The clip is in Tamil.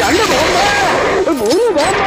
രണ്ട് ബോംബ് മൂന്ന് ബോംബ്